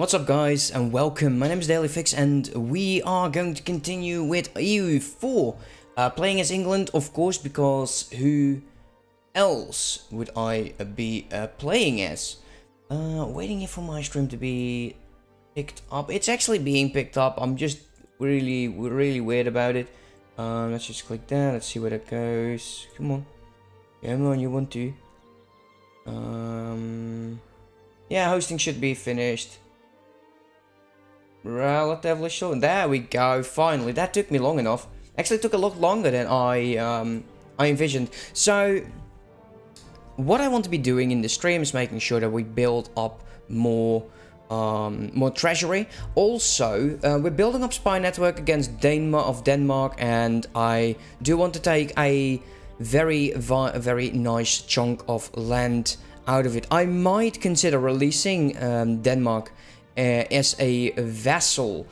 What's up guys and welcome, my name is DailyFix and we are going to continue with EU4 uh, Playing as England of course because who else would I uh, be uh, playing as? Uh, waiting here for my stream to be picked up, it's actually being picked up, I'm just really really weird about it. Um, Let's just click that, let's see where that goes, come on, come on you want to. Um, Yeah, hosting should be finished relatively short. There we go, finally. That took me long enough. Actually took a lot longer than I, um, I envisioned. So, what I want to be doing in the stream is making sure that we build up more um, more treasury. Also, uh, we're building up spy network against Denmark of Denmark, and I do want to take a very, very nice chunk of land out of it. I might consider releasing um, Denmark as a vassal.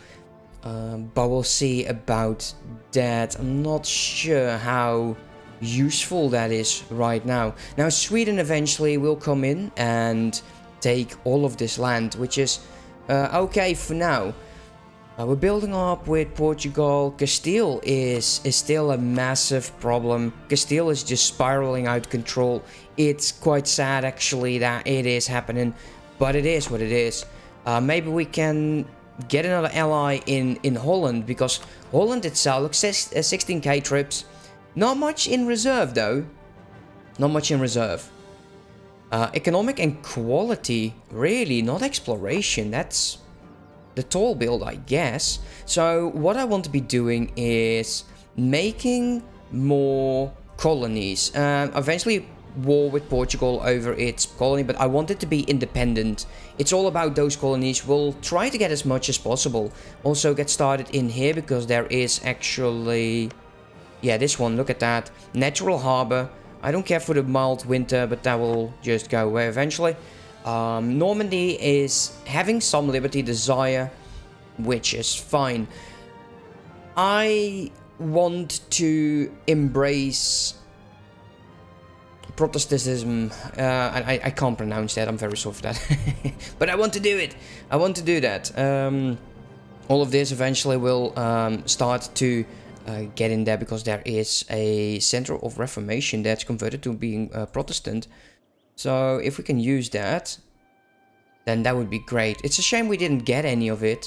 Um, but we'll see about that. I'm not sure how useful that is right now. Now Sweden eventually will come in and take all of this land, which is uh, okay for now. Uh, we're building up with Portugal. Castile is, is still a massive problem. Castile is just spiraling out control. It's quite sad actually that it is happening, but it is what it is. Uh, maybe we can get another ally in, in Holland, because Holland itself looks 16k trips. Not much in reserve though. Not much in reserve. Uh, economic and quality, really, not exploration. That's the tall build, I guess. So what I want to be doing is making more colonies. Uh, eventually war with Portugal over its colony, but I want it to be independent. It's all about those colonies. We'll try to get as much as possible. Also get started in here because there is actually... Yeah, this one, look at that. Natural harbor. I don't care for the mild winter, but that will just go away eventually. Um, Normandy is having some liberty desire, which is fine. I want to embrace Protestantism, uh, I, I can't pronounce that, I'm very sorry for that. but I want to do it. I want to do that. Um, all of this eventually will um, start to uh, get in there because there is a center of reformation that's converted to being uh, Protestant. So if we can use that, then that would be great. It's a shame we didn't get any of it,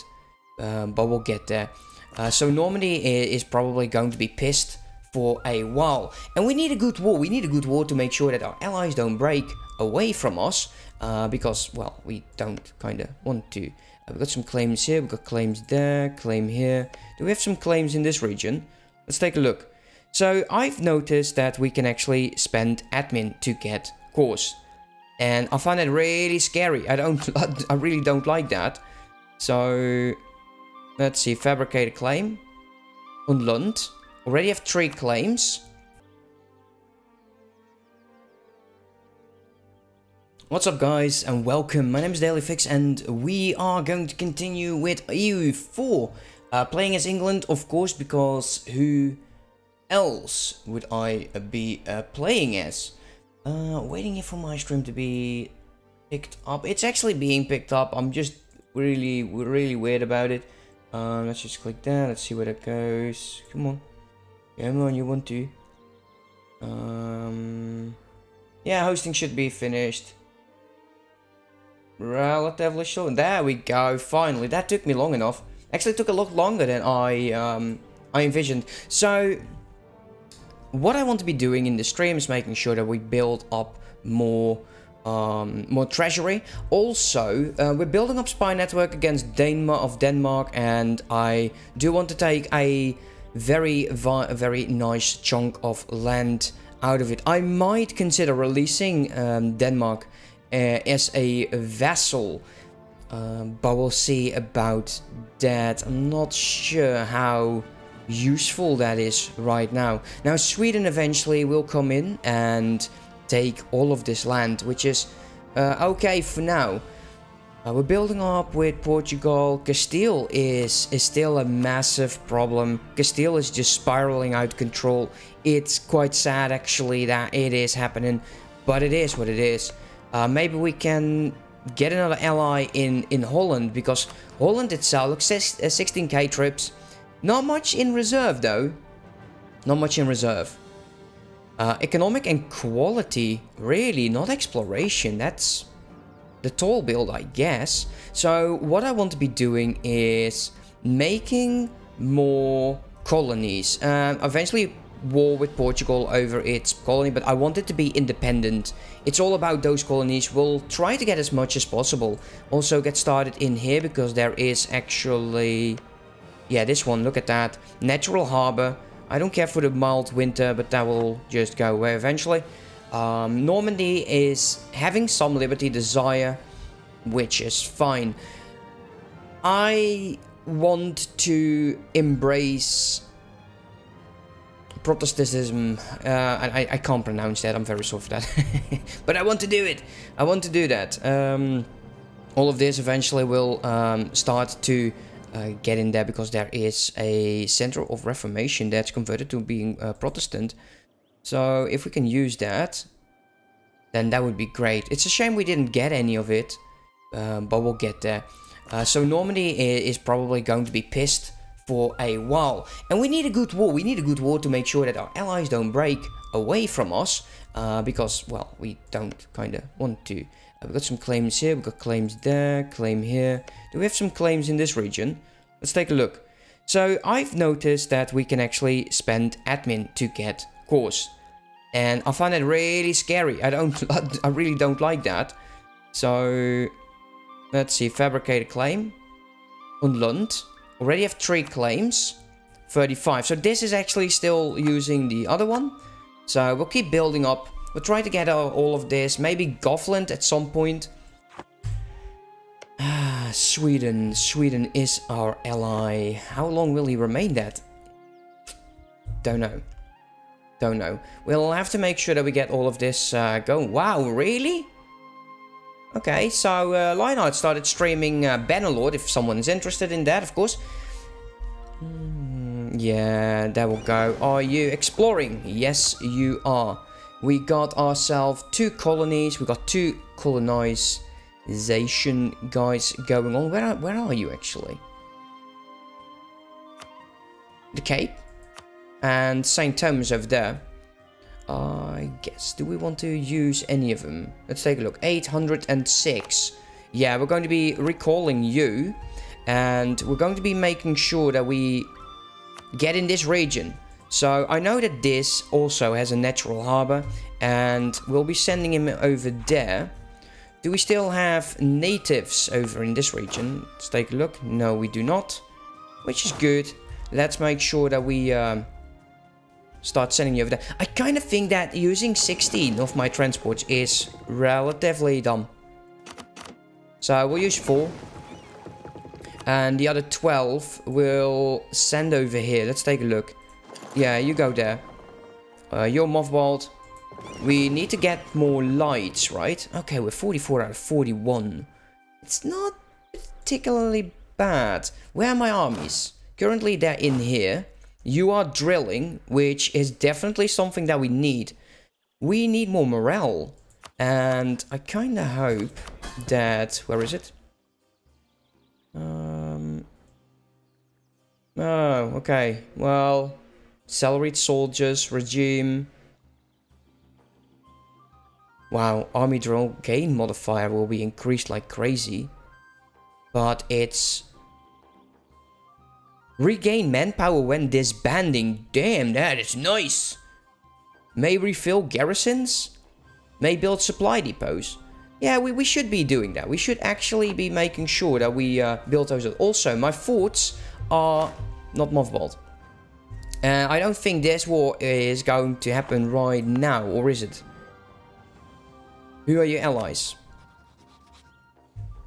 um, but we'll get there. Uh, so Normandy is probably going to be pissed for a while. And we need a good war. We need a good war to make sure that our allies don't break away from us. Uh, because, well, we don't kind of want to. Uh, we've got some claims here. We've got claims there, claim here. Do we have some claims in this region? Let's take a look. So I've noticed that we can actually spend admin to get cores. And I find that really scary. I don't, I really don't like that. So let's see, fabricate a claim. Unlund. Already have three claims. What's up guys and welcome, my name is DailyFix and we are going to continue with EU4 uh, Playing as England of course because who else would I be uh, playing as? Uh, waiting here for my stream to be picked up. It's actually being picked up, I'm just really really weird about it. Uh, let's just click that, let's see where that goes. Come on. On, you want to. Um, yeah, hosting should be finished. Relatively short. There we go, finally. That took me long enough. Actually took a lot longer than I, um, I envisioned. So, what I want to be doing in the stream is making sure that we build up more um, more treasury. Also, uh, we're building up spy network against Denmark of Denmark, and I do want to take a very, very nice chunk of land out of it. I might consider releasing um, Denmark uh, as a vassal, um, but we'll see about that. I'm not sure how useful that is right now. Now Sweden eventually will come in and take all of this land, which is uh, okay for now. Uh, we're building up with Portugal. Castile is, is still a massive problem. Castile is just spiraling out of control. It's quite sad actually that it is happening, but it is what it is. Uh, maybe we can get another ally in, in Holland because Holland itself looks 16k uh, trips. Not much in reserve though. Not much in reserve. Uh, economic and quality, really, not exploration. That's the tall build, I guess. So what I want to be doing is making more colonies. Um, eventually war with Portugal over its colony, but I want it to be independent. It's all about those colonies. We'll try to get as much as possible. Also get started in here because there is actually... Yeah, this one, look at that. Natural harbor. I don't care for the mild winter, but that will just go away eventually. Um, Normandy is having some liberty desire, which is fine. I want to embrace Protestantism, uh, I, I can't pronounce that, I'm very sorry for that. but I want to do it! I want to do that. Um, all of this eventually will um, start to uh, get in there because there is a center of reformation that's converted to being uh, Protestant. So if we can use that, then that would be great. It's a shame we didn't get any of it, um, but we'll get there. Uh, so Normandy is probably going to be pissed for a while. And we need a good war. We need a good war to make sure that our allies don't break away from us. Uh, because, well, we don't kind of want to. Uh, we've got some claims here. We've got claims there. Claim here. Do we have some claims in this region? Let's take a look. So I've noticed that we can actually spend admin to get cores. And I find that really scary. I don't, I really don't like that. So, let's see, fabricate a claim. Unlund. Already have three claims. 35. So this is actually still using the other one. So we'll keep building up. We'll try to get all of this. Maybe Gothland at some point. Ah, Sweden. Sweden is our ally. How long will he remain that? Don't know. Don't know. We'll have to make sure that we get all of this uh, going. Wow, really? Okay, so uh, Lionheart started streaming uh, Bannerlord, if someone is interested in that, of course. Mm, yeah, there will go. Are you exploring? Yes, you are. We got ourselves two colonies. We got two colonization guys going on. Where are, where are you, actually? The Cape. And St. Thomas over there. I guess. Do we want to use any of them? Let's take a look. 806. Yeah, we're going to be recalling you. And we're going to be making sure that we get in this region. So I know that this also has a natural harbor. And we'll be sending him over there. Do we still have natives over in this region? Let's take a look. No, we do not. Which is good. Let's make sure that we... Um, start sending you over there. I kind of think that using 16 of my transports is relatively dumb. So we'll use 4. And the other 12 will send over here. Let's take a look. Yeah, you go there. Uh, you're mothballed. We need to get more lights, right? Okay, we're 44 out of 41. It's not particularly bad. Where are my armies? Currently, they're in here. You are drilling, which is definitely something that we need. We need more morale. And I kind of hope that... Where is it? Um... Oh, okay. Well, salaried soldiers, regime... Wow, army drill gain modifier will be increased like crazy. But it's Regain manpower when disbanding. Damn, that is nice. May refill garrisons. May build supply depots. Yeah, we, we should be doing that. We should actually be making sure that we uh, build those. Also, my forts are not mothballed. Uh, I don't think this war is going to happen right now, or is it? Who are your allies?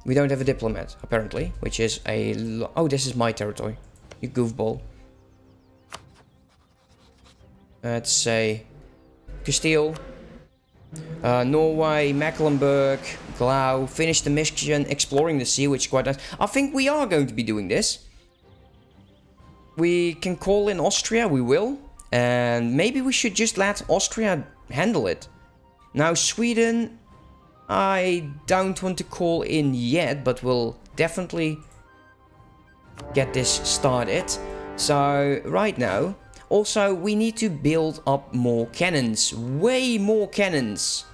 We don't have a diplomat, apparently, which is a... Oh, this is my territory. You goofball. Let's say Castile, uh, Norway, Mecklenburg, Glau. Finish the mission exploring the sea, which is quite nice. I think we are going to be doing this. We can call in Austria, we will. And maybe we should just let Austria handle it. Now Sweden... I don't want to call in yet, but we'll definitely get this started. So, right now, also, we need to build up more cannons. Way more cannons.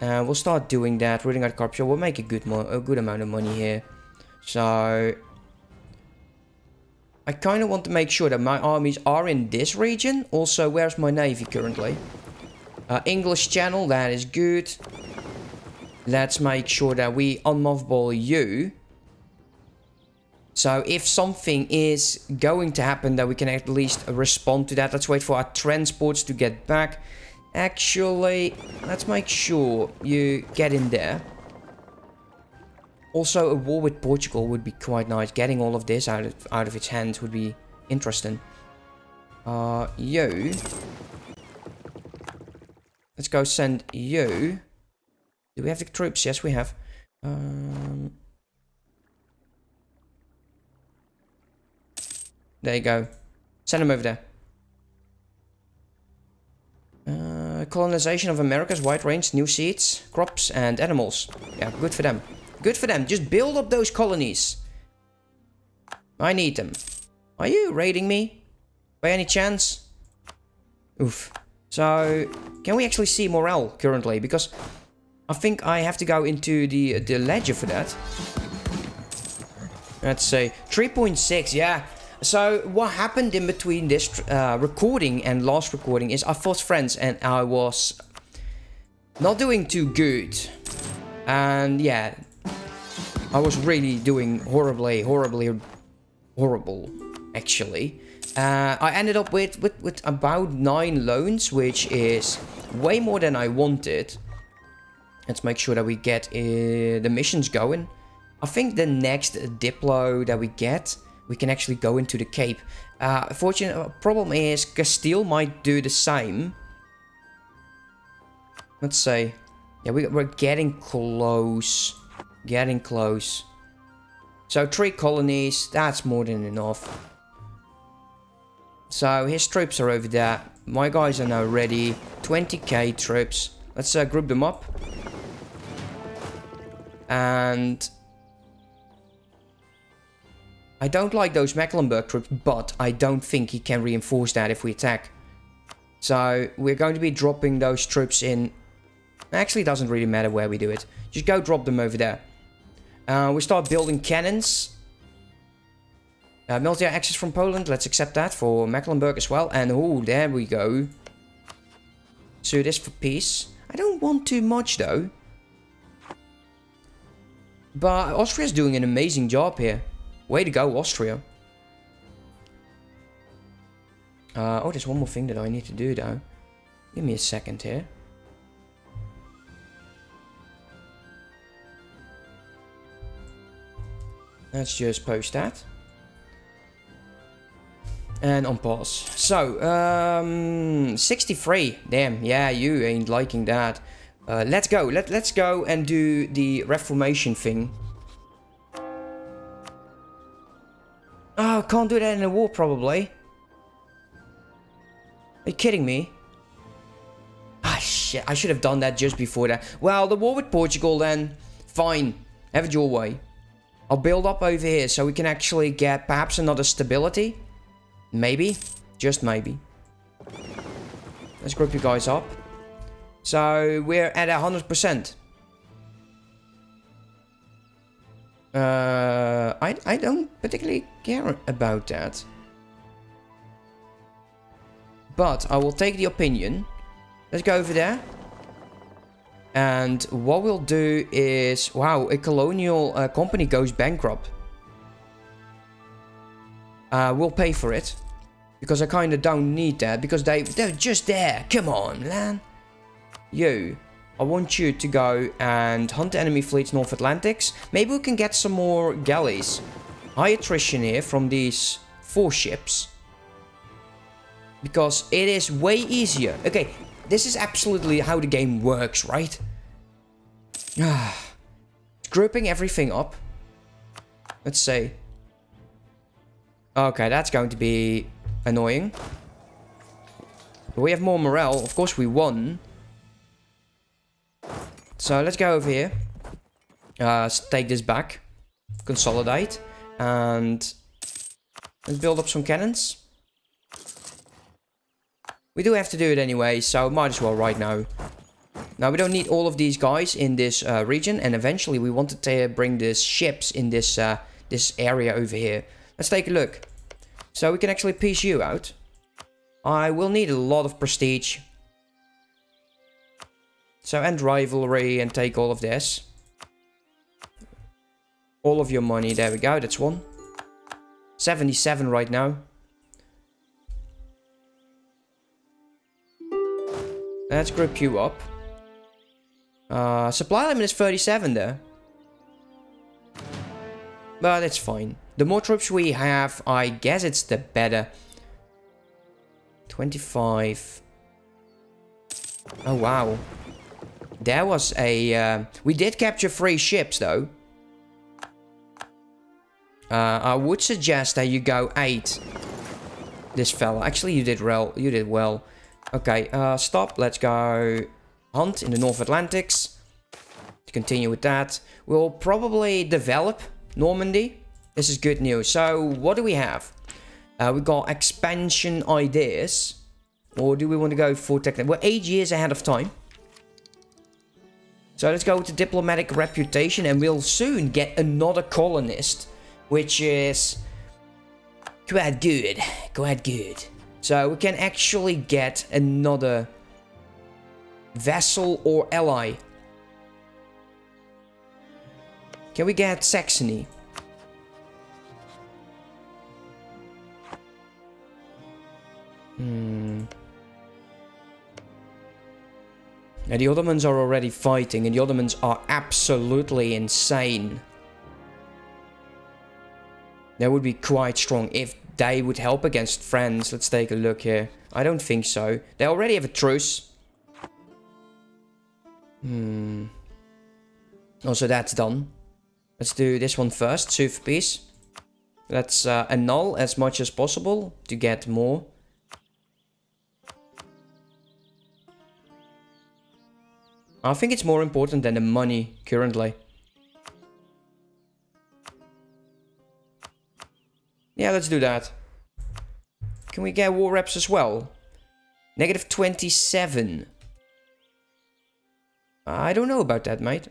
Uh, we'll start doing that. Rooting out corruption. We'll make a good, a good amount of money here. So... I kind of want to make sure that my armies are in this region. Also, where's my navy currently? Uh, English channel, that is good. Let's make sure that we unmothball you. So if something is going to happen that we can at least respond to that. Let's wait for our transports to get back. Actually, let's make sure you get in there. Also, a war with Portugal would be quite nice. Getting all of this out of, out of its hands would be interesting. Uh, you. Let's go send you. Do we have the troops? Yes, we have. Um... There you go. Send them over there. Uh, colonization of America's wide range, new seeds, crops, and animals. Yeah, good for them. Good for them. Just build up those colonies. I need them. Are you raiding me? By any chance? Oof. So, can we actually see morale currently? Because I think I have to go into the, the ledger for that. Let's see. 3.6, yeah. So what happened in between this uh, recording and last recording is I fought France and I was not doing too good. And yeah, I was really doing horribly, horribly, horrible, actually. Uh, I ended up with, with, with about 9 loans, which is way more than I wanted. Let's make sure that we get uh, the missions going. I think the next Diplo that we get we can actually go into the Cape. Uh, fortunate uh, problem is Castile might do the same. Let's say, yeah, we, we're getting close, getting close. So three colonies, that's more than enough. So his troops are over there. My guys are now ready. 20k troops. Let's uh, group them up. And I don't like those Mecklenburg troops, but I don't think he can reinforce that if we attack. So we're going to be dropping those troops in. Actually, it doesn't really matter where we do it. Just go drop them over there. Uh, we start building cannons. Uh, military access from Poland, let's accept that for Mecklenburg as well. And oh, there we go. So this for peace. I don't want too much though. But Austria's doing an amazing job here. Way to go, Austria. Uh, oh, there's one more thing that I need to do, though. Give me a second here. Let's just post that. And on pause. So, um, 63. Damn, yeah, you ain't liking that. Uh, let's go. Let, let's go and do the reformation thing. Oh, can't do that in a war, probably. Are you kidding me? Ah, shit. I should have done that just before that. Well, the war with Portugal, then. Fine. Have it your way. I'll build up over here so we can actually get perhaps another stability. Maybe. Just maybe. Let's group you guys up. So, we're at 100%. Uh, I, I don't particularly care about that. But I will take the opinion. Let's go over there. And what we'll do is... Wow, a colonial uh, company goes bankrupt. Uh, we'll pay for it. Because I kind of don't need that. Because they, they're just there. Come on, man. You. I want you to go and hunt enemy fleets North Atlantics. Maybe we can get some more galleys. High attrition here from these four ships. Because it is way easier. Okay, this is absolutely how the game works, right? grouping everything up. Let's say. Okay, that's going to be annoying. We have more morale. Of course we won. So let's go over here. Uh, take this back. Consolidate. And let's build up some cannons. We do have to do it anyway, so might as well right now. Now we don't need all of these guys in this uh, region, and eventually we want to bring these ships in this uh, this area over here. Let's take a look. So we can actually piece you out. I will need a lot of prestige. So end rivalry and take all of this. All of your money, there we go, that's one. 77 right now. Let's group you up. Uh, supply limit is 37 there. But it's fine. The more troops we have, I guess it's the better. 25. Oh, wow. There was a... Uh, we did capture three ships, though. Uh, I would suggest that you go 8. This fella. Actually, you did well. You did well. Okay, uh, stop. Let's go hunt in the North Atlantics. To continue with that. We'll probably develop Normandy. This is good news. So, what do we have? Uh, we got expansion ideas. Or do we want to go for technical? We're eight years ahead of time. So let's go to diplomatic reputation and we'll soon get another colonist. Which is quite good. Quite good. So we can actually get another vassal or ally. Can we get Saxony? Hmm. Now the Ottomans are already fighting and the Ottomans are absolutely insane. That would be quite strong if they would help against France. Let's take a look here. I don't think so. They already have a truce. Hmm. Also, that's done. Let's do this one first. Sue for peace. Let's uh, annul as much as possible to get more. I think it's more important than the money currently. Yeah, let's do that. Can we get war reps as well? Negative 27. I don't know about that, mate.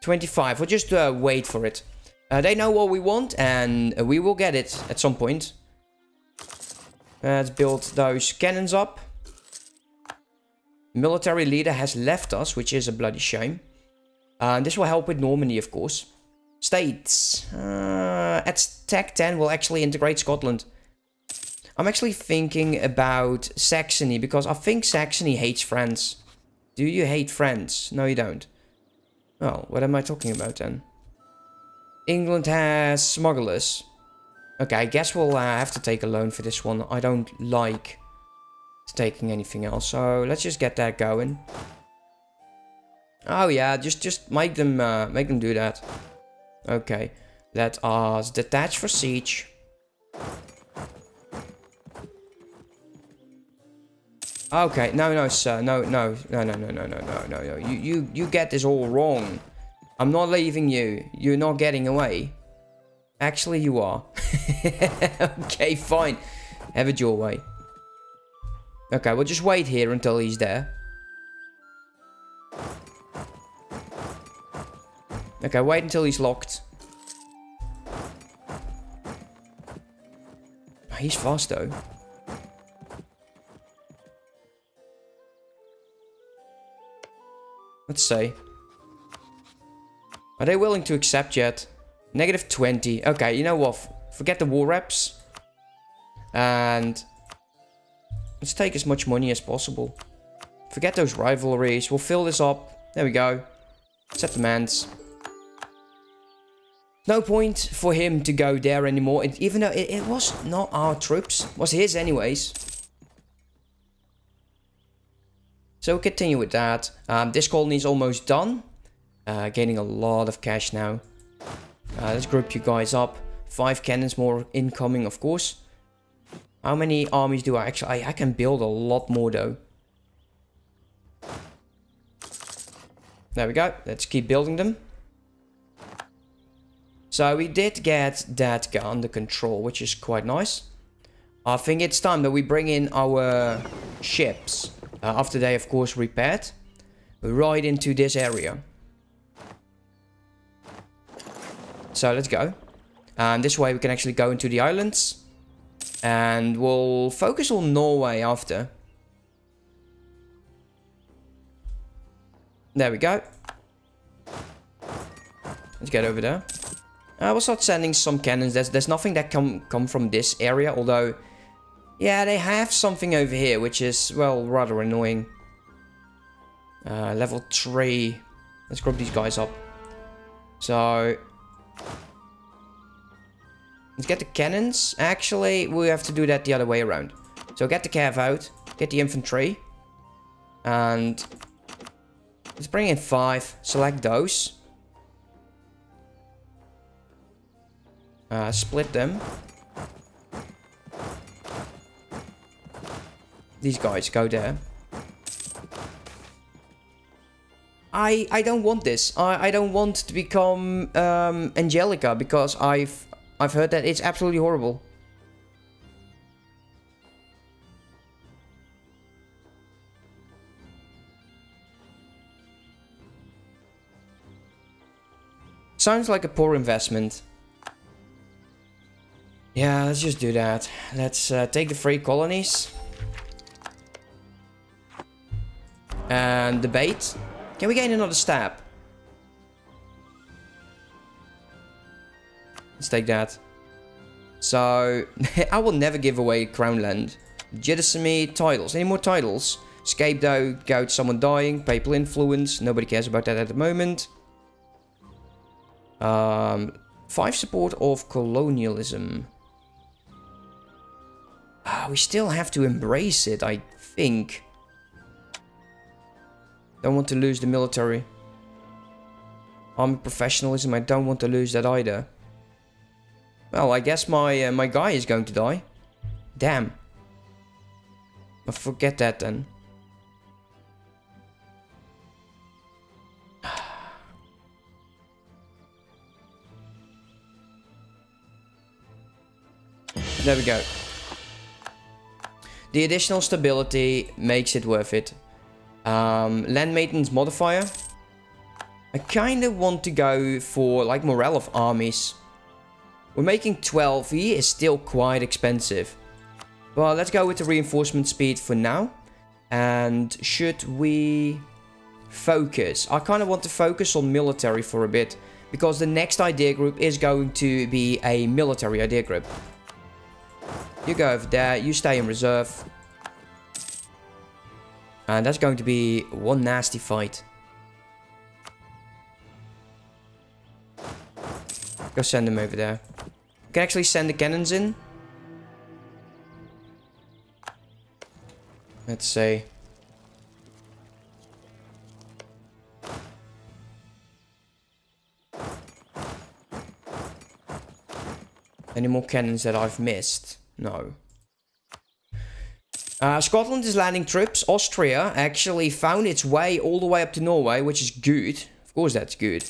25. We'll just uh, wait for it. Uh, they know what we want, and we will get it at some point. Let's build those cannons up. Military leader has left us, which is a bloody shame. Uh, and this will help with Normandy, of course. States. Uh, at Tech 10 will actually integrate Scotland. I'm actually thinking about Saxony because I think Saxony hates France. Do you hate France? No, you don't. Oh, what am I talking about then? England has smugglers. Okay, I guess we'll uh, have to take a loan for this one. I don't like taking anything else. So let's just get that going. Oh yeah, just just make them uh, make them do that. Okay. Let us detach for siege. Okay, no, no, sir, no, no, no, no, no, no, no, no, no, no. You, you, you get this all wrong. I'm not leaving you. You're not getting away. Actually, you are. okay, fine. Have it your way. Okay, we'll just wait here until he's there. Okay, wait until he's locked. Ah, he's fast though. Let's see. Are they willing to accept yet? Negative 20. Okay, you know what? Forget the war reps. And let's take as much money as possible. Forget those rivalries. We'll fill this up. There we go. Set demands. No point for him to go there anymore, it, even though it, it, was not our troops. It was his anyways. So we'll continue with that. Um, this colony is almost done. Uh, gaining a lot of cash now. Uh, let's group you guys up. Five cannons more incoming, of course. How many armies do I actually... I, I can build a lot more, though. There we go. Let's keep building them. So we did get that guy under control, which is quite nice. I think it's time that we bring in our ships. Uh, after they, of course, repaired. Right into this area. So let's go. And this way we can actually go into the islands. And we'll focus on Norway after. There we go. Let's get over there. I will start sending some cannons. There's, there's nothing that come, come from this area, although... Yeah, they have something over here, which is, well, rather annoying. Uh, level 3. Let's grab these guys up. So... Let's get the cannons. Actually, we have to do that the other way around. So get the cav out. Get the infantry. And... Let's bring in 5. Select those. Uh, split them. These guys go there. I I don't want this. I I don't want to become um, Angelica because I've I've heard that it's absolutely horrible. Sounds like a poor investment. Yeah, let's just do that. Let's uh, take the free colonies. And the bait. Can we gain another stab? Let's take that. So, I will never give away Crown Land. Titles. Any more titles? Scapegoat, gout, someone dying, papal influence. Nobody cares about that at the moment. Um, five support of colonialism. Ah, we still have to embrace it, I think. Don't want to lose the military. Army professionalism, I don't want to lose that either. Well, I guess my uh, my guy is going to die. Damn. I forget that then. there we go. The additional stability makes it worth it. Um, land maintenance modifier. I kind of want to go for like morale of armies. We're making 12. He is still quite expensive. Well, let's go with the reinforcement speed for now. And should we focus? I kind of want to focus on military for a bit. Because the next idea group is going to be a military idea group. You go over there. You stay in reserve. And that's going to be one nasty fight. Go send them over there. Can actually send the cannons in. Let's say. Any more cannons that I've missed? No. Uh, Scotland is landing troops. Austria actually found its way all the way up to Norway, which is good. Of course that's good.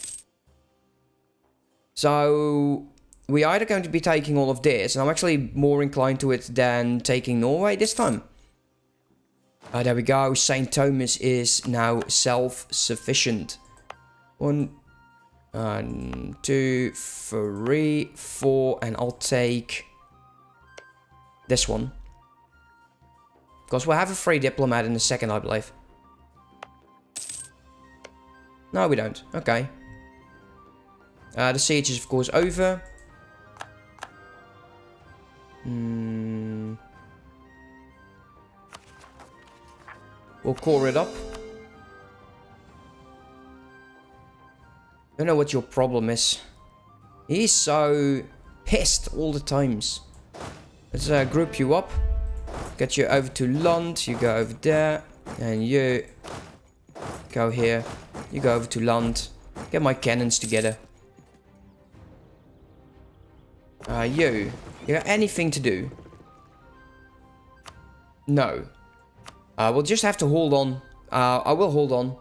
So, we either going to be taking all of this, and I'm actually more inclined to it than taking Norway this time. Uh, there we go. St. Thomas is now self-sufficient. One, two, three, four, and I'll take this one. Because we'll have a free diplomat in a second, I believe. No, we don't. Okay. Uh, the siege is, of course, over. Hmm. We'll core it up. Don't know what your problem is. He's so pissed all the times. Let's uh, group you up. Get you over to Lund. You go over there. And you go here. You go over to Lund. Get my cannons together. Uh, you. You got anything to do? No. Uh, we'll just have to hold on. Uh, I will hold on.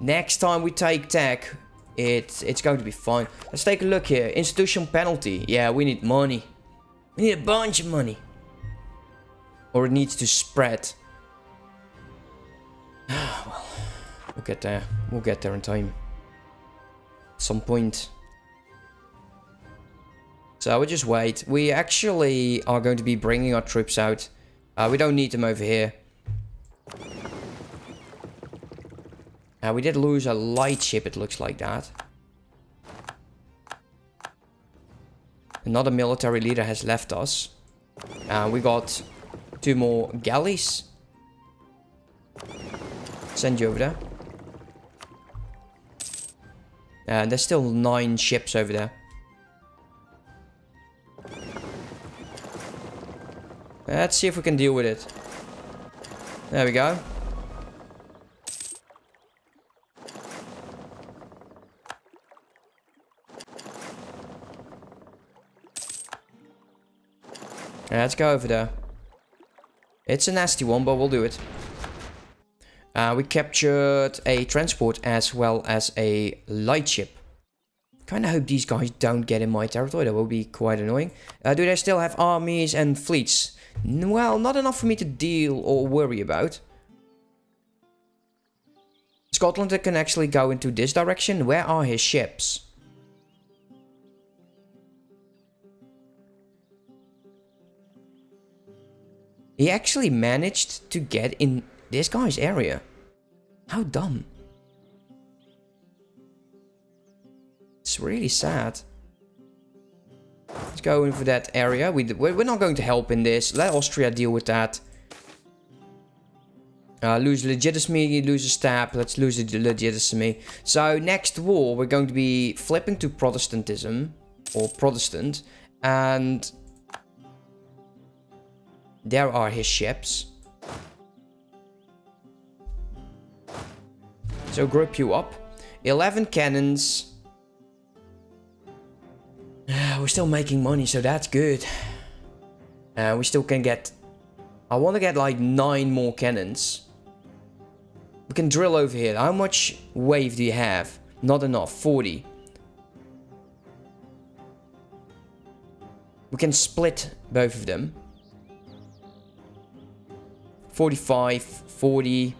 Next time we take tech, it's, it's going to be fine. Let's take a look here. Institutional penalty. Yeah, we need money. We need a bunch of money. Or it needs to spread. well, we'll get there. We'll get there in time. At some point. So we just wait. We actually are going to be bringing our troops out. Uh, we don't need them over here. Uh, we did lose a light ship, it looks like that. Another military leader has left us. Uh, we got two more galleys. Send you over there. And uh, there's still nine ships over there. Let's see if we can deal with it. There we go. let's go over there. It's a nasty one, but we'll do it. Uh, we captured a transport as well as a light ship. Kind of hope these guys don't get in my territory. That will be quite annoying. Uh, do they still have armies and fleets? Well, not enough for me to deal or worry about. Scotland can actually go into this direction. Where are his ships? He actually managed to get in this guy's area. How dumb. Really sad. Let's go in for that area. We, we're not going to help in this. Let Austria deal with that. Uh, lose legitimacy, lose a stab. Let's lose the legitimacy. So next war, we're going to be flipping to Protestantism. Or Protestant. And there are his ships. So group you up. 11 cannons. We're still making money, so that's good. Uh, we still can get... I want to get like 9 more cannons. We can drill over here. How much wave do you have? Not enough. 40. We can split both of them. 45, 40.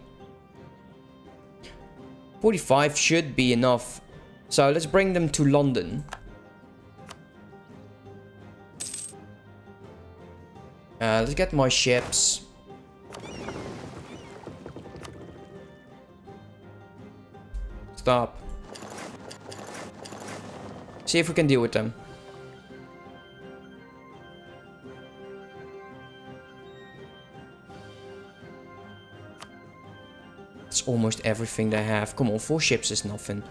45 should be enough. So let's bring them to London. Uh, let's get more ships. Stop. See if we can deal with them. It's almost everything they have. Come on, four ships is nothing.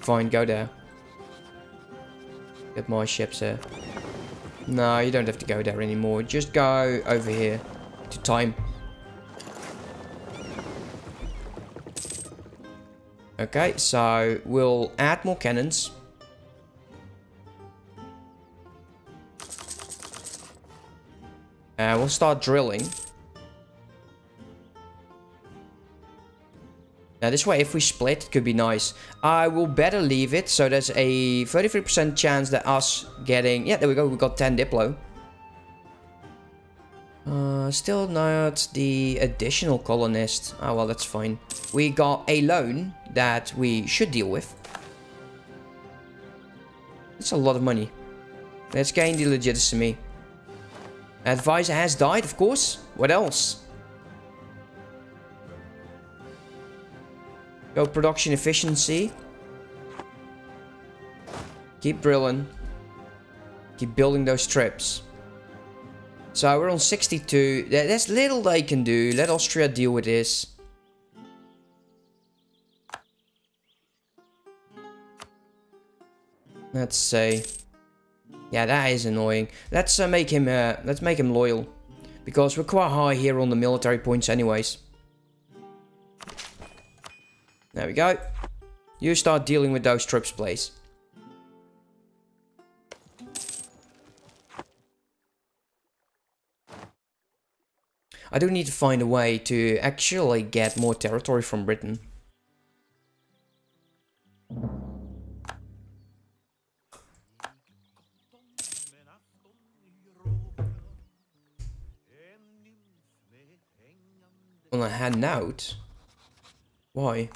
Fine, go there. Get more ships there. No, you don't have to go there anymore. Just go over here to time. Okay, so we'll add more cannons. And uh, we'll start drilling. Now this way, if we split, it could be nice. I will better leave it, so there's a 33% chance that us getting... Yeah, there we go, we got 10 Diplo. Uh, still not the additional colonist. Oh, well, that's fine. We got a loan that we should deal with. It's a lot of money. Let's gain the legitimacy. Advisor has died, of course. What else? Go production efficiency. Keep drilling. Keep building those trips. So we're on 62. There's little they can do. Let Austria deal with this. Let's say. Yeah, that is annoying. Let's uh, make him. Uh, let's make him loyal, because we're quite high here on the military points, anyways. There we go. You start dealing with those troops, please. I do need to find a way to actually get more territory from Britain. On a hand? Why?